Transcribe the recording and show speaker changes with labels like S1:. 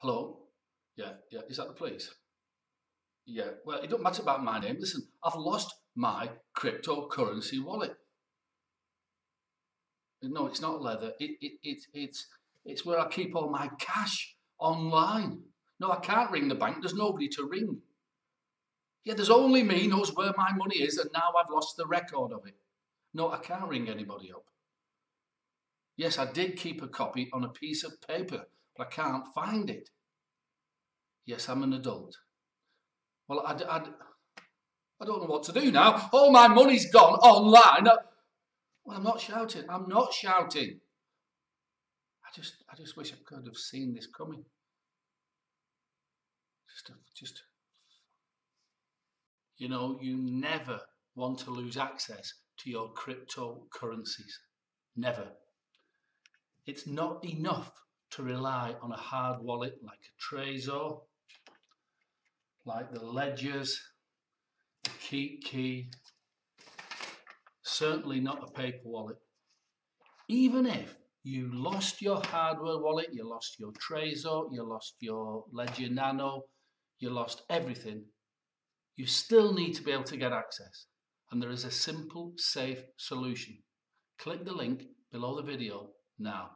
S1: Hello? Yeah, yeah, is that the police? Yeah, well, it don't matter about my name. Listen, I've lost my cryptocurrency wallet. No, it's not leather. It, it, it, it's, it's where I keep all my cash online. No, I can't ring the bank. There's nobody to ring. Yeah, there's only me knows where my money is, and now I've lost the record of it. No, I can't ring anybody up. Yes, I did keep a copy on a piece of paper, but I can't find it. Yes, I'm an adult. Well, I, I, I don't know what to do now. All my money's gone online. Uh, well, I'm not shouting. I'm not shouting. I just, I just wish I could have seen this coming. Just, just, you know, you never want to lose access to your cryptocurrencies. Never. It's not enough to rely on a hard wallet like a Trezor, like the Ledgers, the KeepKey, certainly not a paper wallet. Even if you lost your hardware wallet, you lost your Trezor, you lost your Ledger Nano, you lost everything, you still need to be able to get access. And there is a simple, safe solution. Click the link below the video now.